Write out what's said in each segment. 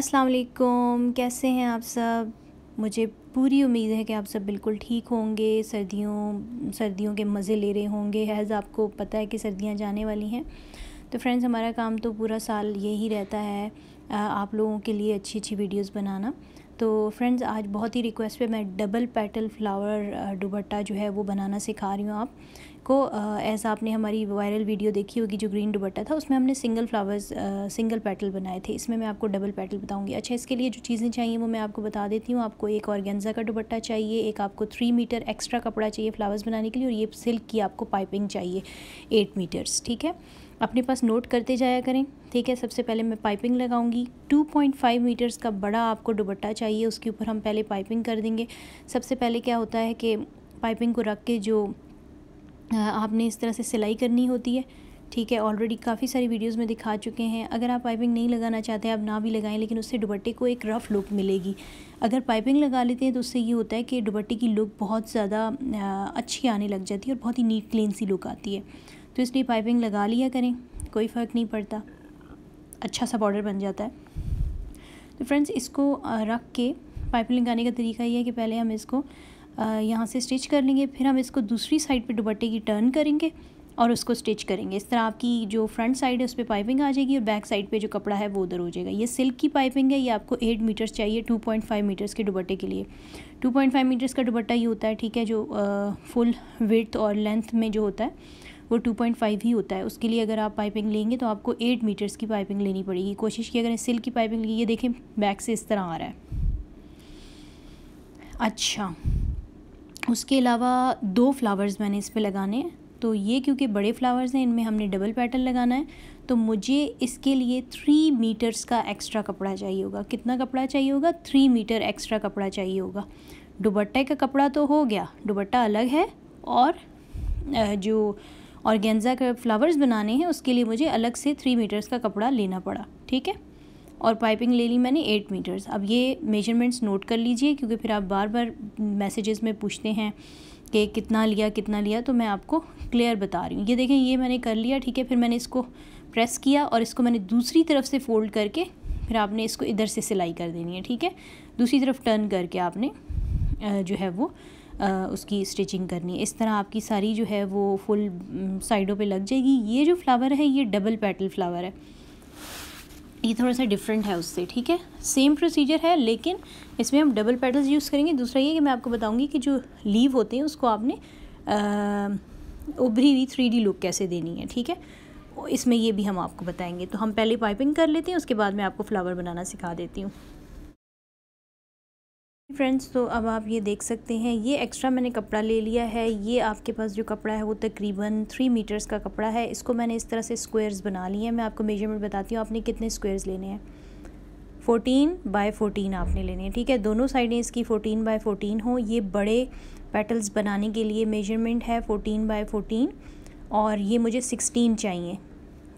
अस्सलाम वालेकुम कैसे हैं आप सब? मुझे पूरी उम्मीद है कि आप सब बिल्कुल ठीक होंगे, सर्दियों सर्दियों के मज़े ले रहे होंगे, हैज़ आपको पता है कि सर्दियाँ जाने वाली हैं। तो फ्रेंड्स, हमारा काम तो पूरा साल यही रहता है आप लोगों के लिए अच्छी अच्छी वीडियोस बनाना। तो फ्रेंड्स, आज बहुत ही रिक्वेस्ट पे मैं डबल पेटल फ्लावर दुबट्टा जो है वो बनाना सिखा रही हूँ आप। को ऐसा आपने हमारी वायरल वीडियो देखी होगी जो ग्रीन दुबट्टा था, उसमें हमने सिंगल फ्लावर्स सिंगल पेटल बनाए थे। इसमें मैं आपको डबल पेटल बताऊँगी। अच्छा इसके लिए जो चीज़ें चाहिए वो मैं आपको बता देती हूँ। आपको एक ऑर्गेन्जा का दुबट्टा चाहिए, एक आपको थ्री मीटर एक्स्ट्रा कपड़ा चाहिए फ्लावर्स बनाने के लिए और ये सिल्क की आपको पाइपिंग चाहिए एट मीटर्स ठीक है? अपने पास नोट करते जाया करें, ठीक है? सबसे पहले मैं पाइपिंग लगाऊँगी। 2.5 मीटर्स का बड़ा आपको दुबट्टा चाहिए, उसके ऊपर हम पहले पाइपिंग कर देंगे। सबसे पहले क्या होता है कि पाइपिंग को रख के जो आपने इस तरह से सिलाई करनी होती है, ठीक है ऑलरेडी काफ़ी सारी वीडियोस में दिखा चुके हैं। अगर आप पाइपिंग नहीं लगाना चाहते, आप ना भी लगाएँ, लेकिन उससे दुबट्टे को एक रफ़ लुक मिलेगी। अगर पाइपिंग लगा लेते हैं तो उससे ये होता है कि दुबट्टे की लुक बहुत ज़्यादा अच्छी आने लग जाती है और बहुत ही नीट क्लीन सी लुक आती है। तो इसलिए पाइपिंग लगा लिया करें, कोई फ़र्क नहीं पड़ता। अच्छा सा बॉर्डर बन जाता है। तो फ्रेंड्स इसको रख के पाइपिंग लगाने का तरीका ये है कि पहले हम इसको यहाँ से स्टिच कर लेंगे, फिर हम इसको दूसरी साइड पे दुपट्टे की टर्न करेंगे और उसको स्टिच करेंगे। इस तरह आपकी जो फ्रंट साइड है, उस पर पाइपिंग आ जाएगी और बैक साइड पे जो कपड़ा है, वो उधर हो जाएगा। ये सिल्क की पाइपिंग है, ये आपको एट मीटर्स चाहिए, टू पॉइंट फाइव मीटर्स के दुपट्टे के लिए। टू पॉइंट फाइव मीटर्स का दुपट्टा ये होता है, ठीक है, जो फुल विथ और लेंथ में जो होता है, वो 2.5 ही होता है। उसके लिए अगर आप पाइपिंग लेंगे तो आपको एट मीटर्स की पाइपिंग लेनी पड़ेगी। कोशिश की, अगर सिल्क की पाइपिंग ली, ये देखें, बैक से इस तरह आ रहा है। अच्छा। उसके अलावा दो फ्लावर्स मैंने इस पर लगाने हैं। तो ये क्योंकि बड़े फ्लावर्स हैं, इनमें हमने डबल पैटर्न लगाना है तो मुझे इसके लिए थ्री मीटर्स का एक्स्ट्रा कपड़ा चाहिए होगा। कितना कपड़ा चाहिए होगा? थ्री मीटर एक्स्ट्रा कपड़ा चाहिए होगा। दुबट्टे का कपड़ा तो हो गया। दुबट्टा अलग है और जो और गेंजा के फ्लावर्स बनाने हैं, उसके लिए मुझे अलग से थ्री मीटर्स का कपड़ा लेना पड़ा। ठीक है? और पाइपिंग ले ली मैंने एट मीटर्स अब ये मेजरमेंट्स नोट कर लीजिए, क्योंकि फिर आप बार बार मैसेजेस में पूछते हैं कि कितना लिया कितना लिया तो मैं आपको क्लियर बता रही हूँ। ये देखें, ये मैंने कर लिया, ठीक है, फिर मैंने इसको प्रेस किया और इसको मैंने दूसरी तरफ़ से फ़ोल्ड करके फिर आपने इसको इधर से सिलाई कर देनी है, ठीक है? दूसरी तरफ़ टर्न करके आपने जो है वो उसकी स्टिचिंग करनी है। इस तरह आपकी सारी जो है वो फुल साइडों पे लग जाएगी। ये जो फ्लावर है, ये डबल पेटल फ्लावर है। ये थोड़ा सा डिफरेंट है उससे, ठीक है? सेम प्रोसीजर है, लेकिन इसमें हम डबल पेटल्स यूज़ करेंगे। दूसरा ये कि मैं आपको बताऊँगी कि जो लीव होते हैं, उसको आपने उभरी हुई थ्री डी लुक कैसे देनी है, ठीक है? इसमें ये भी हम आपको बताएँगे। तो हम पहले पाइपिंग कर लेते हैं, उसके बाद मैं आपको फ्लावर बनाना सिखा देती हूँ। फ्रेंड्स तो अब आप ये देख सकते हैं, ये एक्स्ट्रा मैंने कपड़ा ले लिया है। ये आपके पास जो कपड़ा है, वो तकरीबन थ्री मीटर्स का कपड़ा है। इसको मैंने इस तरह से स्क्वायर्स बना लिए हैं। मैं आपको मेज़रमेंट बताती हूँ, आपने कितने स्क्वायर्स लेने हैं। फ़ोटीन बाय फ़ोटीन आपने लेने हैं, ठीक है? दोनों साइडें इसकी फ़ोटीन बाय फ़ोटीन हो। ये बड़े पेटल्स बनाने के लिए मेज़रमेंट है फ़ोटीन बाय फ़ोटीन और ये मुझे सिक्सटीन चाहिए।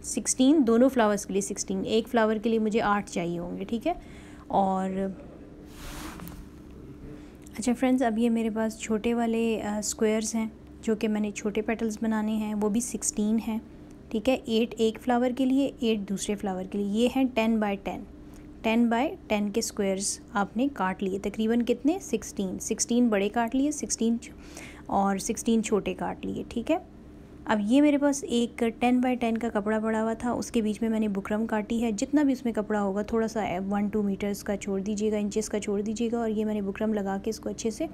सिक्सटीन दोनों फ्लावर्स के लिए सिक्सटीन एक फ्लावर के लिए मुझे आठ चाहिए होंगे, ठीक है? और अच्छा फ्रेंड्स अब ये मेरे पास छोटे वाले स्क्वायर्स हैं, जो कि मैंने छोटे पेटल्स बनाने हैं, वो भी सिक्सटीन हैं, ठीक है? एट एक फ्लावर के लिए एट दूसरे फ्लावर के लिए, ये हैं ten by ten ten by ten के स्क्वायर्स आपने काट लिए, तकरीबन कितने? सिक्सटीन सिक्सटीन बड़े काट लिए सिक्सटीन और सिक्सटीन छोटे काट लिए, ठीक है? अब ये मेरे पास एक टेन बाई टेन का कपड़ा पड़ा हुआ था। उसके बीच में मैंने बुकरम काटी है। जितना भी उसमें कपड़ा होगा थोड़ा सा वन टू मीटर्स का छोड़ दीजिएगा इंचेस का छोड़ दीजिएगा और ये मैंने बुकरम लगा के इसको अच्छे से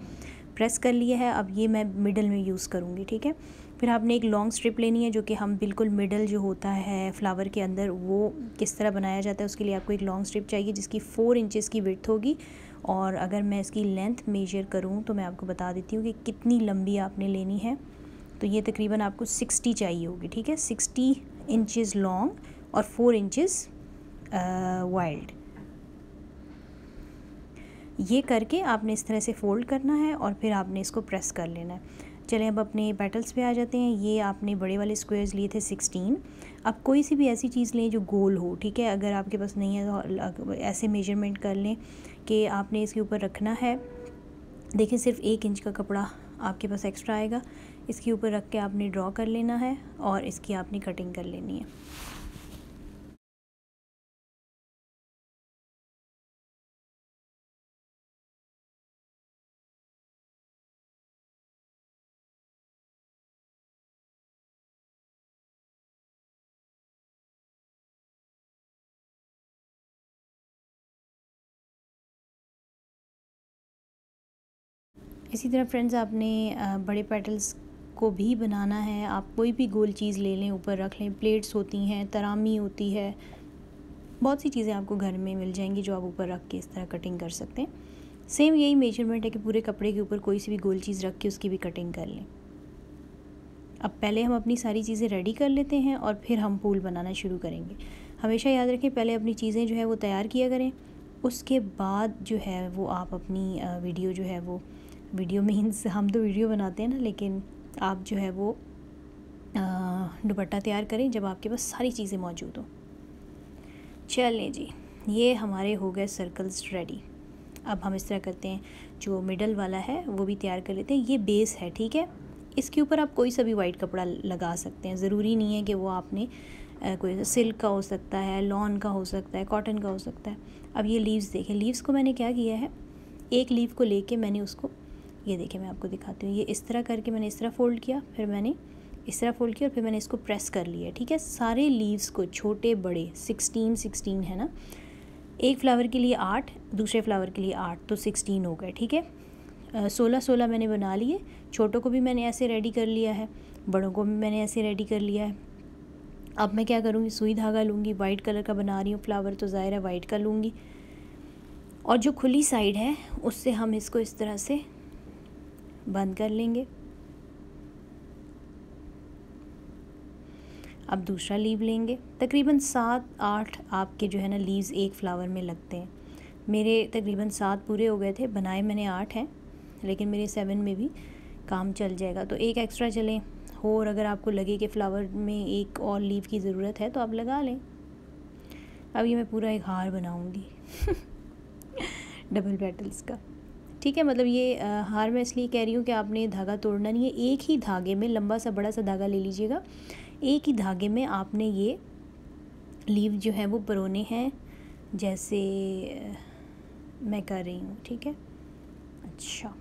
प्रेस कर लिया है। अब ये मैं मिडल में यूज़ करूँगी, ठीक है? फिर आपने एक लॉन्ग स्ट्रिप लेनी है जो कि हम बिल्कुल मिडल जो होता है फ्लावर के अंदर, वो किस तरह बनाया जाता है, उसके लिए आपको एक लॉन्ग स्ट्रिप चाहिए जिसकी फ़ोर इंचज़ की विर्थ होगी। और अगर मैं इसकी लेंथ मेजर करूँ तो मैं आपको बता देती हूँ कि कितनी लंबी आपने लेनी है। तो ये तकरीबन आपको सिक्सटी चाहिए होगी, ठीक है? सिक्सटी इंचज़ लॉन्ग और फोर इंचज़ वाइल्ड। ये करके आपने इस तरह से फ़ोल्ड करना है और फिर आपने इसको प्रेस कर लेना है। चलें, अब अपने पेटल्स पे आ जाते हैं। ये आपने बड़े वाले स्क्वायर्स लिए थे सिक्सटीन अब कोई सी भी ऐसी चीज़ लें जो गोल हो, ठीक है? अगर आपके पास नहीं है तो ऐसे मेज़रमेंट कर लें कि आपने इसके ऊपर रखना है। देखिए, सिर्फ़ एक इंच का कपड़ा आपके पास एक्स्ट्रा आएगा। इसके ऊपर रख के आपने ड्रॉ कर लेना है और इसकी आपने कटिंग कर लेनी है। इसी तरह फ्रेंड्स आपने बड़े पेटल्स को भी बनाना है। आप कोई भी गोल चीज़ ले लें, ऊपर रख लें प्लेट्स होती हैं, तरामी होती है। बहुत सी चीज़ें आपको घर में मिल जाएँगी जो आप ऊपर रख के इस तरह कटिंग कर सकते हैं। सेम यही मेज़रमेंट है कि पूरे कपड़े के ऊपर कोई सी भी गोल चीज़ रख के उसकी भी कटिंग कर लें। अब पहले हम अपनी सारी चीज़ें रेडी कर लेते हैं और फिर हम फूल बनाना शुरू करेंगे। हमेशा याद रखें, पहले अपनी चीज़ें जो है वो तैयार किया करें। उसके बाद जो है वो आप अपनी वीडियो जो है वो वीडियो मीन्स हम तो वीडियो बनाते हैं ना, लेकिन आप जो है वो दुपट्टा तैयार करें जब आपके पास सारी चीज़ें मौजूद हों। चलें जी, ये हमारे हो गए सर्कल्स रेडी अब हम इस तरह करते हैं, जो मिडल वाला है, वो भी तैयार कर लेते हैं। ये बेस है, ठीक है? इसके ऊपर आप कोई सा भी वाइट कपड़ा लगा सकते हैं। ज़रूरी नहीं है कि वो आपने कोई सिल्क का हो सकता है लॉन का हो सकता है कॉटन का हो सकता है। अब ये लीव्स देखें। लीव्स को मैंने क्या किया है? एक लीव को लेके मैंने उसको ये देखें मैं आपको दिखाती हूँ। ये इस तरह करके मैंने इस तरह फ़ोल्ड किया, फिर मैंने इस तरह फ़ोल्ड किया और फिर मैंने इसको प्रेस कर लिया, ठीक है? सारे लीव्स को, छोटे, बड़े सिक्सटीन सिक्सटीन है ना? एक फ्लावर के लिए आठ, दूसरे फ्लावर के लिए आठ तो सिक्सटीन हो गए, ठीक है? सोलह सोलह मैंने बना लिए। छोटों को भी मैंने ऐसे रेडी कर लिया है, बड़ों को भी मैंने ऐसे रेडी कर लिया है। अब मैं क्या करूँगी? सुई धागा लूँगी वाइट कलर का बना रही हूँ फ्लावर तो ज़ाहिर है वाइट का लूँगी। और जो खुली साइड है, उससे हम इसको इस तरह से बंद कर लेंगे। अब दूसरा लीव लेंगे। तकरीबन सात, आठ आपके जो है ना लीव्स एक फ्लावर में लगते हैं। मेरे तकरीबन सात पूरे हो गए थे, बनाए मैंने आठ हैं, लेकिन मेरे सेवन में भी काम चल जाएगा। तो एक एक्स्ट्रा चलें हो और अगर आपको लगे कि फ़्लावर में एक और लीव की ज़रूरत है तो आप लगा लें। ये मैं पूरा एक हार बनाऊँगी। डबल पेटल्स का। ठीक है मतलब ये हार मैं इसलिए कह रही हूँ कि आपने धागा तोड़ना नहीं है, एक ही धागे में, लंबा सा, बड़ा सा धागा ले लीजिएगा, एक ही धागे में आपने ये लीव जो है वो परोने हैं, जैसे मैं कर रही हूँ, ठीक है? अच्छा।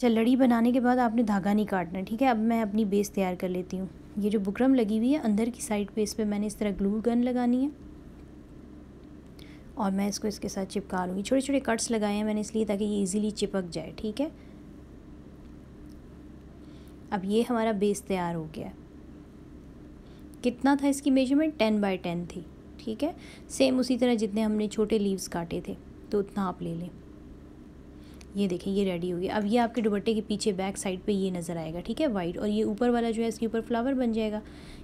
अच्छा लड़ी बनाने के बाद आपने धागा नहीं काटना, ठीक है? अब मैं अपनी बेस तैयार कर लेती हूँ। ये जो बुकरम लगी हुई है, अंदर की साइड पे इस पर मैंने इस तरह ग्लू गन लगानी है। और मैं इसको इसके साथ चिपका लूँगी। छोटे छोटे कट्स लगाए हैं मैंने इसलिए ताकि ये इजीली चिपक जाए, ठीक है? अब ये हमारा बेस तैयार हो गया। कितना था इसकी मेज़रमेंट टेन बाई टेन थी, ठीक है? सेम उसी तरह जितने हमने छोटे लीव्स काटे थे तो उतना आप ले लें। ये देखें ये रेडी हो गया अब ये आपके दुपट्टे के पीछे बैक साइड पे ये नज़र आएगा ठीक है? वाइट और ये ऊपर वाला जो है इसके ऊपर फ्लावर बन जाएगा।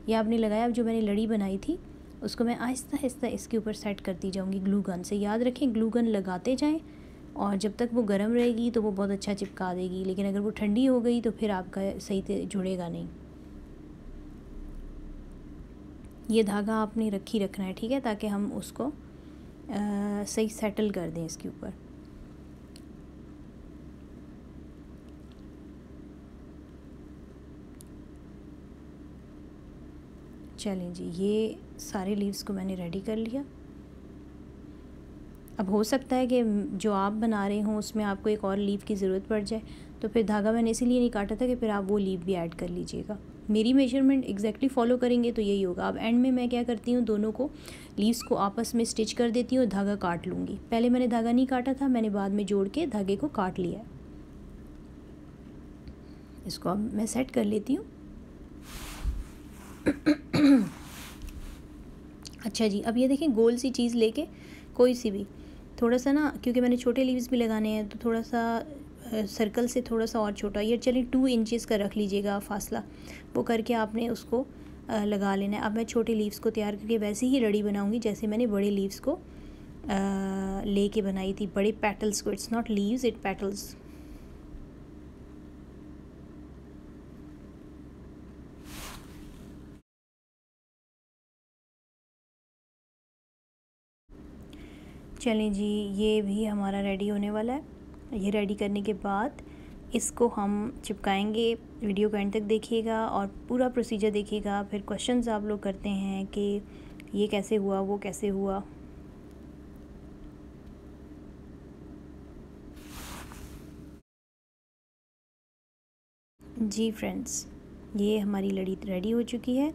ये आपने लगाया अब जो मैंने लड़ी बनाई थी उसको मैं आहिस्ता आहिस्ता इसके ऊपर सेट करती जाऊँगी ग्लू गन से। याद रखें ग्लू गन लगाते जाएँ और जब तक वो गर्म रहेगी तो वो बहुत अच्छा चिपका देगी लेकिन अगर वो ठंडी हो गई तो फिर आपका सही जुड़ेगा नहीं। ये धागा आपने रखी रखना है ठीक है? ताकि हम उसको आ, सही सेटल कर दें इसके ऊपर। चलें जी ये सारे लीव्स को मैंने रेडी कर लिया। अब हो सकता है कि जो आप बना रहे हों, उसमें आपको एक और लीव की ज़रूरत पड़ जाए। तो फिर धागा मैंने इसीलिए नहीं काटा था कि फिर आप वो लीव भी ऐड कर लीजिएगा। मेरी मेज़रमेंट एग्जैक्टली फॉलो करेंगे तो यही होगा। अब एंड में मैं क्या करती हूँ, दोनों को लीव्स को आपस में स्टिच कर देती हूँ और धागा काट लूँगी। पहले मैंने धागा नहीं काटा था, मैंने बाद में जोड़ के धागे को काट लिया इसको अब मैं सेट कर लेती हूँ। अच्छा जी, अब ये देखें गोल सी चीज़ लेके कोई सी भी, थोड़ा सा ना, क्योंकि मैंने छोटे लीव्स भी लगाने हैं तो थोड़ा सा सर्कल से थोड़ा सा और छोटा, ये चलिए टू इंचज़ का रख लीजिएगा फासला, वो करके आपने उसको लगा लेना है। अब मैं छोटे लीव्स को तैयार करके वैसे ही रड़ी बनाऊँगी, जैसे मैंने बड़े लीव्स को ले के बनाई थी, बड़े पेटल्स को it's not leaves it petals चलें जी, ये भी हमारा रेडी होने वाला है। ये रेडी करने के बाद इसको हम चिपकाएँगे। वीडियो को एंड तक देखिएगा और पूरा प्रोसीजर देखिएगा। फिर क्वेश्चंस आप लोग करते हैं कि ये कैसे हुआ, वो कैसे हुआ। जी फ्रेंड्स ये हमारी लड़ी रेडी हो चुकी है।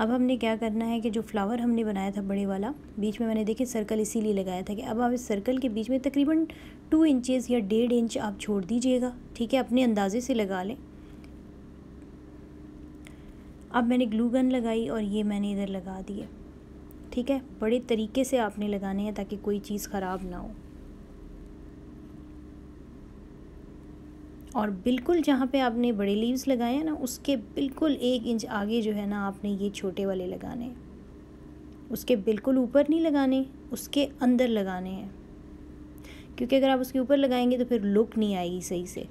अब हमने क्या करना है कि जो फ्लावर हमने बनाया था बड़े वाला, बीच में मैंने देखे सर्कल इसीलिए लगाया था कि अब आप इस सर्कल के बीच में तकरीबन टू इंचेस या डेढ़ इंच आप छोड़ दीजिएगा, ठीक है, अपने अंदाजे से लगा लें। अब मैंने ग्लू गन लगाई और ये मैंने इधर लगा दिए, ठीक है, बड़े तरीके से आपने लगाने हैं ताकि कोई चीज़ ख़राब ना हो। और बिल्कुल जहाँ पे आपने बड़े लीव्स लगाए हैं ना, उसके बिल्कुल एक इंच आगे जो है ना आपने ये छोटे वाले लगाने उसके बिल्कुल ऊपर नहीं लगाने, उसके अंदर लगाने हैं। क्योंकि अगर आप उसके ऊपर लगाएँगे तो फिर लुक नहीं आएगी सही से।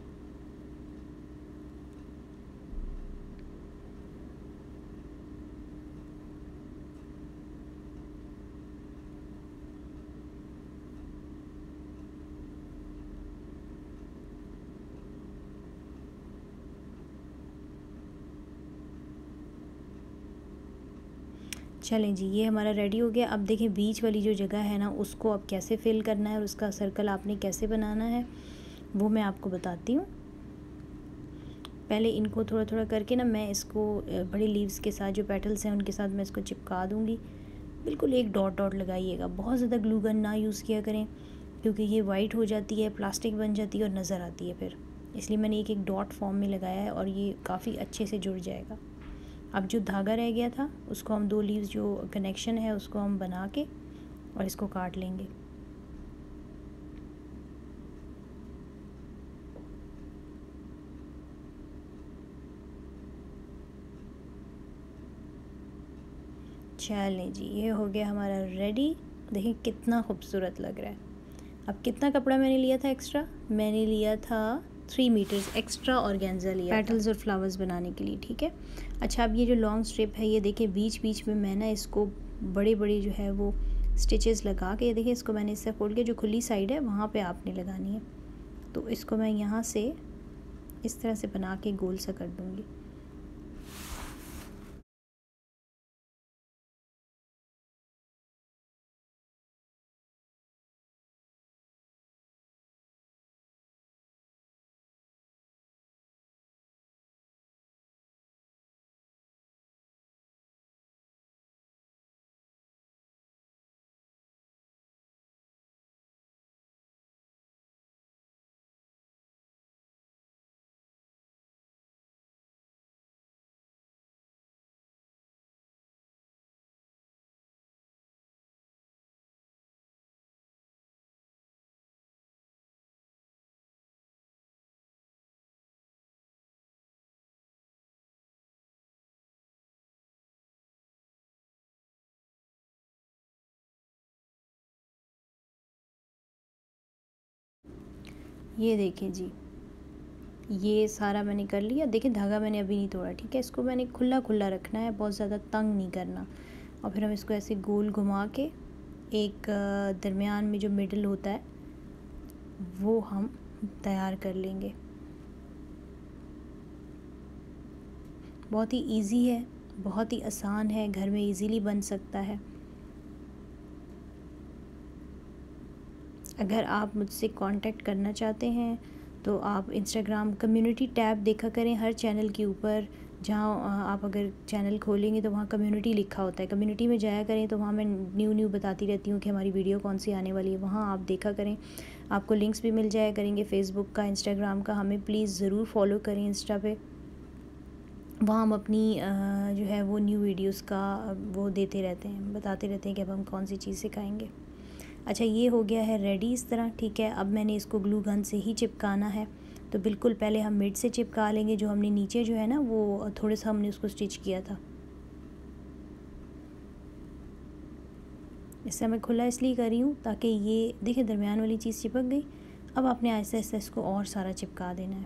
चलें जी ये हमारा रेडी हो गया। अब देखें बीच वाली जो जगह है ना, उसको अब कैसे फिल करना है और उसका सर्कल आपने कैसे बनाना है, वो मैं आपको बताती हूँ। पहले इनको थोड़ा थोड़ा करके ना, मैं इसको बड़े लीव्स के साथ, जो पेटल्स हैं, उनके साथ मैं इसको चिपका दूँगी। बिल्कुल एक डॉट डॉट लगाइएगा। बहुत ज़्यादा ग्लू गन ना यूज़ किया करें, क्योंकि ये वाइट हो जाती है प्लास्टिक बन जाती है और नज़र आती है फिर। इसलिए मैंने एक एक डॉट फॉर्म में लगाया है और ये काफ़ी अच्छे से जुड़ जाएगा। अब जो धागा रह गया था, उसको हम दो लीव्स जो कनेक्शन है, उसको हम बना के और इसको काट लेंगे। चलें जी, ये हो गया हमारा रेडी देखें कितना खूबसूरत लग रहा है। अब कितना कपड़ा मैंने लिया था एक्स्ट्रा मैंने लिया था थ्री मीटर्स एक्स्ट्रा ऑर्गेन्जा लिया पेटल्स और फ्लावर्स बनाने के लिए, ठीक है? अच्छा अब ये जो लॉन्ग स्ट्रिप है, ये देखिए बीच बीच में मैं ना इसको बड़े बड़े जो है वो स्टिचेस लगा के, ये देखिए इसको मैंने इससे खोल के जो खुली साइड है, वहाँ पे आपने लगानी है। तो इसको मैं यहाँ से इस तरह से बना के गोल सा कर दूँगी। ये देखिए जी। ये सारा मैंने कर लिया। देखिए, धागा मैंने अभी नहीं तोड़ा, ठीक है? इसको मैंने खुला खुला रखना है, बहुत ज़्यादा तंग नहीं करना। और फिर हम इसको ऐसे गोल घुमा के एक दरमियान में जो मिडल होता है, वो हम तैयार कर लेंगे। बहुत ही इजी है, बहुत ही आसान है, घर में इजीली बन सकता है। अगर आप मुझसे कांटेक्ट करना चाहते हैं तो आप इंस्टाग्राम कम्युनिटी टैब देखा करें हर चैनल के ऊपर, जहाँ आप अगर चैनल खोलेंगे तो वहाँ कम्युनिटी लिखा होता है। कम्युनिटी में जाया करें तो वहाँ मैं न्यू न्यू बताती रहती हूँ कि हमारी वीडियो कौन सी आने वाली है। वहाँ आप देखा करें। आपको लिंक्स भी मिल जाया करेंगे फ़ेसबुक का इंस्टाग्राम का। हमें प्लीज़ ज़रूर फॉलो करें इंस्टा पे। वहाँ हम अपनी जो है वो न्यू वीडियोस का वो देते रहते हैं, बताते रहते हैं कि अब हम कौन सी चीज़ सिखाएँगे। अच्छा ये हो गया है रेडी इस तरह, ठीक है, अब मैंने इसको ग्लू गन से ही चिपकाना है। तो बिल्कुल पहले हम मिड से चिपका लेंगे, जो हमने नीचे जो है ना, वो थोड़े सा हमने उसको स्टिच किया था। इससे मैं खुला इसलिए कर रही हूँ, ताकि ये, देखिए, दरमियान वाली चीज़ चिपक गई। अब आपने आहिस्ता आहिस्ता इसको और सारा चिपका देना है।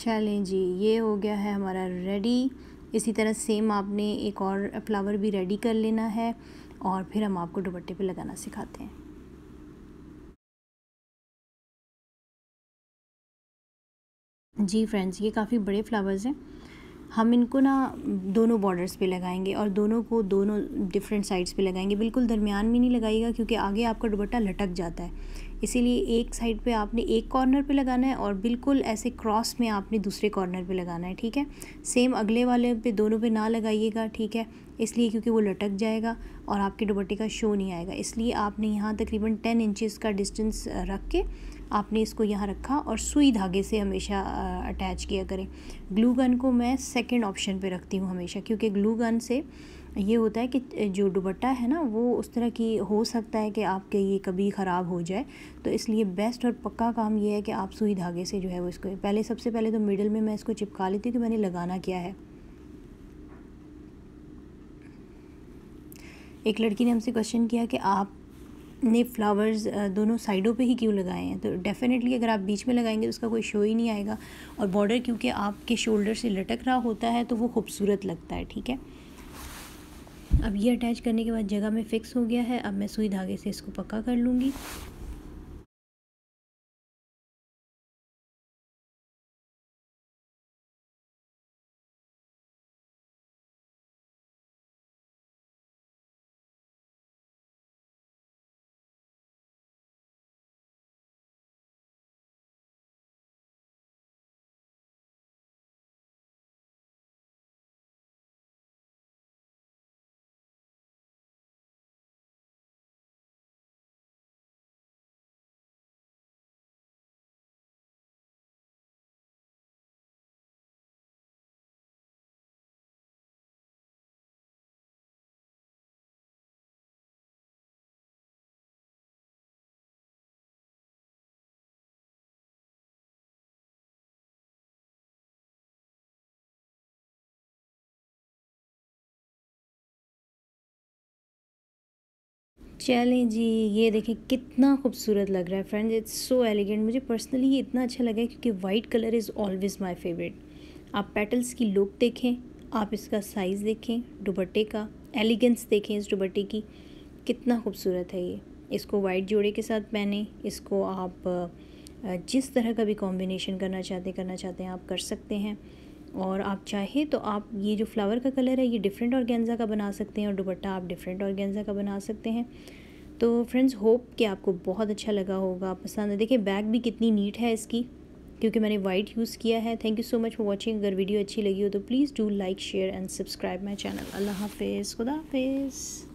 चलें जी ये हो गया है हमारा रेडी इसी तरह सेम आपने एक और फ्लावर भी रेडी कर लेना है और फिर हम आपको दुपट्टे पे लगाना सिखाते हैं. जी फ्रेंड्स ये काफ़ी बड़े फ्लावर्स हैं. हम इनको ना दोनों बॉर्डर्स पे लगाएँगे और दोनों को दोनों डिफरेंट साइड्स पे लगाएँगे. बिल्कुल दरमियान में नहीं लगाइएगा क्योंकि आगे आपका दुपट्टा लटक जाता है. इसीलिए एक साइड पे आपने एक कॉर्नर पे लगाना है और बिल्कुल ऐसे क्रॉस में आपने दूसरे कॉर्नर पे लगाना है, ठीक है? सेम अगले वाले पे दोनों पे ना लगाइएगा, ठीक है? इसलिए क्योंकि वो लटक जाएगा और आपके दुपट्टे का शो नहीं आएगा। इसलिए आपने यहाँ तकरीबन टेन इंचज़ का डिस्टेंस रख के आपने इसको यहाँ रखा और सुई धागे से हमेशा अटैच किया करें। ग्लू गन को मैं सेकेंड ऑप्शन पर रखती हूँ हमेशा, क्योंकि ग्लू गन से ये होता है कि जो दुपट्टा है ना, वो उस तरह की हो सकता है कि आपके ये कभी ख़राब हो जाए। तो इसलिए बेस्ट और पक्का काम ये है कि आप सुई धागे से जो है वो इसको, पहले, सबसे पहले तो मिडल में मैं इसको चिपका लेती हूँ कि मैंने लगाना क्या है। एक लड़की ने हमसे क्वेश्चन किया कि आप ने फ्लावर्स दोनों साइडों पे ही क्यों लगाए हैं? तो डेफ़िनेटली अगर आप बीच में लगाएँगे तो उसका कोई शो ही नहीं आएगा। और बॉर्डर क्योंकि आपके शोल्डर से लटक रहा होता है तो वो खूबसूरत लगता है, ठीक है? अब ये अटैच करने के बाद जगह में फ़िक्स हो गया है। अब मैं सुई धागे से इसको पक्का कर लूँगी। चलें जी, ये देखें कितना खूबसूरत लग रहा है। फ्रेंड्स इट्स सो एलिगेंट मुझे पर्सनली ये इतना अच्छा लगा क्योंकि white colour is always my favourite आप पेटल्स की लुक देखें, आप इसका साइज़ देखें दुबट्टे का एलिगेंस देखें इस दुबट्टे की, कितना खूबसूरत है ये। इसको वाइट जोड़े के साथ पहने, इसको आप जिस तरह का भी कॉम्बिनेशन करना चाहते करना चाहते हैं, आप कर सकते हैं। और आप चाहे तो आप ये जो फ्लावर का कलर है, ये डिफरेंट ऑर्गेन्जा का बना सकते हैं और दुपट्टा आप डिफरेंट ऑर्गेन्जा का बना सकते हैं। तो फ्रेंड्स होप कि आपको बहुत अच्छा लगा होगा पसंद है देखिए बैग भी कितनी नीट है इसकी, क्योंकि मैंने वाइट यूज़ किया है। Thank you so much for watching अगर वीडियो अच्छी लगी हो तो please do like share and subscribe my channel अल्लाह हाफिज़, खुदा हाफिज़।